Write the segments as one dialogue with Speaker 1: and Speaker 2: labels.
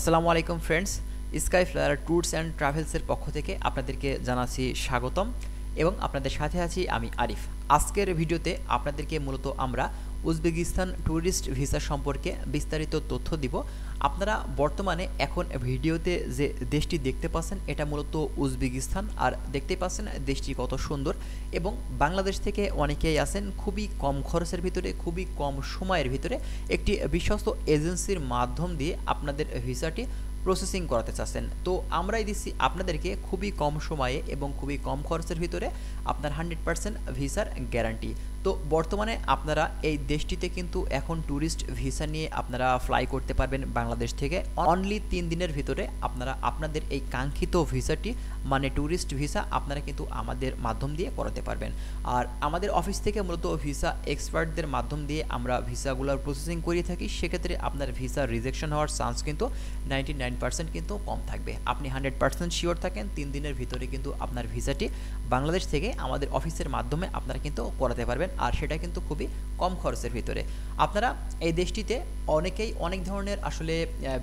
Speaker 1: আসসালামু আলাইকুম friends sky flyer tours and ট্রাভেলসের পক্ষ থেকে আপনাদেরকে জানাচ্ছি স্বাগতম এবং আপনাদের সাথে আছি আমি আরিফ। আজকের ভিডিওতে আপনাদেরকে মূলত আমরা উজবেকিস্তান ট্যুরিস্ট ভিসা সম্পর্কে বিস্তারিত তথ্য দিব। আপনারা বর্তমানে এখন ভিডিওতে যে দেশটি দেখতে পাচ্ছেন, এটা মূলত উজবেকিস্তান। আর দেখতে পাচ্ছেন, দেশটি কত সুন্দর এবং বাংলাদেশ থেকে অনেকেই আছেন খুবই কম খরচের ভিতরে, খুবই কম সময়ের ভিতরে একটি বিশ্বস্ত এজেন্সির মাধ্যম দিয়ে আপনাদের ভিসাটি প্রসেসিং করাতে চাচ্ছেন। তো আমরাই দিচ্ছি আপনাদেরকে খুবই কম সময়ে এবং খুবই কম খরচের ভিতরে আপনার হান্ড্রেড পার্সেন্ট ভিসার গ্যারান্টি। তো বর্তমানে আপনারা এই দেশটিতে কিন্তু এখন ট্যুরিস্ট ভিসা নিয়ে আপনারা ফ্লাই করতে পারবেন বাংলাদেশ থেকে। অনলি তিন দিনের ভিতরে আপনারা, আপনাদের এই কাঙ্ক্ষিত ভিসাটি মানে ট্যুরিস্ট ভিসা আপনারা কিন্তু আমাদের মাধ্যম দিয়ে করাতে পারবেন। আর আমাদের অফিস থেকে মূলত ভিসা এক্সপার্টদের মাধ্যম দিয়ে আমরা ভিসাগুলোর প্রসেসিং করিয়ে থাকি। সেক্ষেত্রে আপনার ভিসা রিজেকশন হওয়ার চান্স কিন্তু নাইনটি কিন্তু কম থাকবে। আপনি হান্ড্রেড পার্সেন্ট শিওর থাকেন, তিন দিনের ভিতরে কিন্তু আপনার ভিসাটি বাংলাদেশ থেকে আমাদের অফিসের মাধ্যমে আপনারা কিন্তু করাতে পারবেন। আর সেটা কিন্তু খুবই কম খরচের ভিতরে। আপনারা এই দেশটিতে অনেকেই অনেক ধরনের আসলে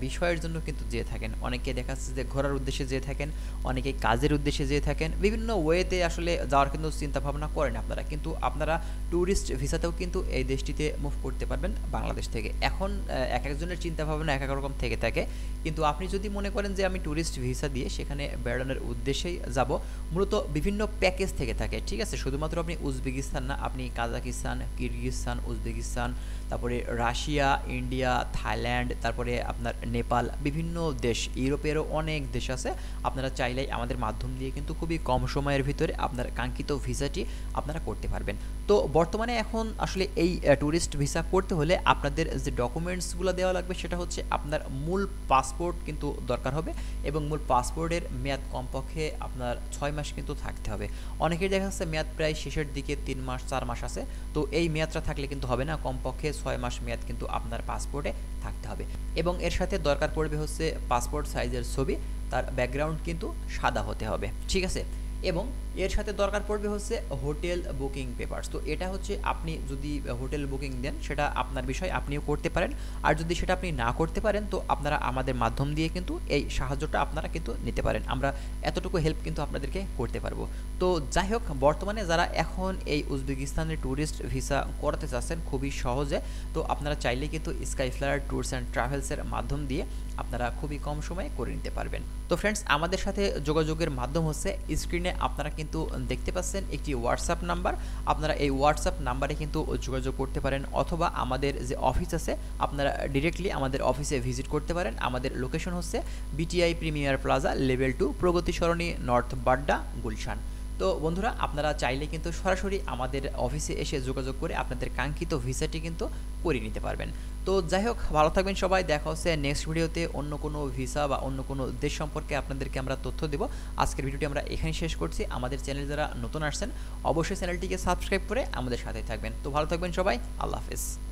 Speaker 1: বিষয়ের জন্য কিন্তু যেয়ে থাকেন। অনেকে দেখা যাচ্ছে যে ঘোরার উদ্দেশ্যে যেয়ে থাকেন, অনেকে কাজের উদ্দেশ্যে যেয়ে থাকেন, বিভিন্ন ওয়েতে আসলে যাওয়ার কিন্তু চিন্তা ভাবনা করেন আপনারা। কিন্তু আপনারা ট্যুরিস্ট ভিসাতেও কিন্তু এই দেশটিতে মুভ করতে পারবেন বাংলাদেশ থেকে। এখন এক একজনের চিন্তাভাবনা এক এক রকম থেকে থাকে। কিন্তু আপনি যদি মনে করেন যে আমি ট্যুরিস্ট ভিসা দিয়ে সেখানে বেড়ানোর উদ্দেশ্যেই যাব, মূলত বিভিন্ন প্যাকেজ থেকে থাকে। ঠিক আছে? শুধুমাত্র আপনি উজবেকিস্তান না, আপনি কাজাকিস্তান কিরগিস্তান উজবেকিস্তান, তারপরে রাশিয়া, ইন্ডিয়া, থাইল্যান্ড, তারপরে আপনার নেপাল, বিভিন্ন দেশ, ইউরোপেরও অনেক দেশ আছে। আপনারা চাইলেই আমাদের মাধ্যম দিয়ে কিন্তু খুবই কম সময়ের ভিতরে আপনার কাঙ্ক্ষিত ভিসাটি আপনারা করতে পারবেন। তো বর্তমানে এখন আসলে এই ট্যুরিস্ট ভিসা করতে হলে আপনাদের যে ডকুমেন্টসগুলো দেওয়া লাগবে সেটা হচ্ছে আপনার মূল পাসপোর্ট কিন্তু দরকার হবে এবং মূল পাসপোর্টের মেয়াদ কমপক্ষে আপনার ছয় মাস কিন্তু থাকতে হবে। অনেকের দেখা যাচ্ছে মেয়াদ প্রায় শেষের দিকে তিন মাস, চার মাস আছে। তো এই মেয়াদটা থাকলে কিন্তু হবে না। কমপক্ষে ছয় মাস মেয়াদ কিন্তু আপনার পাসপোর্টে থাকতে হবে। এবং এর সাথে দরকার পড়বে হচ্ছে পাসপোর্ট সাইজের ছবি। তার ব্যাকগ্রাউন্ড কিন্তু সাদা হতে হবে। ঠিক আছে? এবং এর সাথে দরকার পড়বে হচ্ছে হোটেল বুকিং পেপারস। তো এটা হচ্ছে আপনি যদি হোটেল বুকিং দেন, সেটা আপনার বিষয়, আপনিও করতে পারেন। আর যদি সেটা আপনি না করতে পারেন, তো আপনারা আমাদের মাধ্যম দিয়ে কিন্তু এই সাহায্যটা আপনারা কিন্তু নিতে পারেন। আমরা এতটুকু হেল্প কিন্তু আপনাদেরকে করতে পারব। তো যাই হোক, বর্তমানে যারা এখন এই উজবেকিস্তানের ট্যুরিস্ট ভিসা করাতে চাচ্ছেন খুবই সহজে। তো আপনারা চাইলে কিন্তু স্কাই ফ্লায়ার ট্যুরস অ্যান্ড ট্রাভেলসের মাধ্যম দিয়ে আপনারা খুবই কম সময়ে করে নিতে পারবেন। তো ফ্রেন্ডস আমাদের সাথে যোগাযোগের মাধ্যম হচ্ছে স্ক্রিনে আপনারা কিন্তু দেখতে পাচ্ছেন একটি হোয়াটসঅ্যাপ নাম্বার আপনারা এই হোয়াটসঅ্যাপ নাম্বারে কিন্তু যোগাযোগ করতে পারেন অথবা আমাদের যে অফিস আছে, আপনারা ডিরেক্টলি আমাদের অফিসে ভিজিট করতে পারেন। আমাদের লোকেশন হচ্ছে BTI premier plaza level two Pragati Sarani north Badda Gulshan. তো বন্ধুরা, আপনারা চাইলে কিন্তু সরাসরি আমাদের অফিসে এসে যোগাযোগ করে আপনাদের কাঙ্ক্ষিত ভিসাটি কিন্তু করিয়ে নিতে পারবেন। তো যাই হোক, ভালো থাকবেন সবাই। দেখা হচ্ছে নেক্সট ভিডিওতে অন্য কোনো ভিসা বা অন্য কোনো দেশ সম্পর্কে আপনাদেরকে আমরা তথ্য দেব। আজকের ভিডিওটি আমরা এখানে শেষ করছি। আমাদের চ্যানেল যারা নতুন আসছেন, অবশ্যই চ্যানেলটিকে সাবস্ক্রাইব করে আমাদের সাথে থাকবেন। তো ভালো থাকবেন সবাই। আল্লাহ হাফেজ।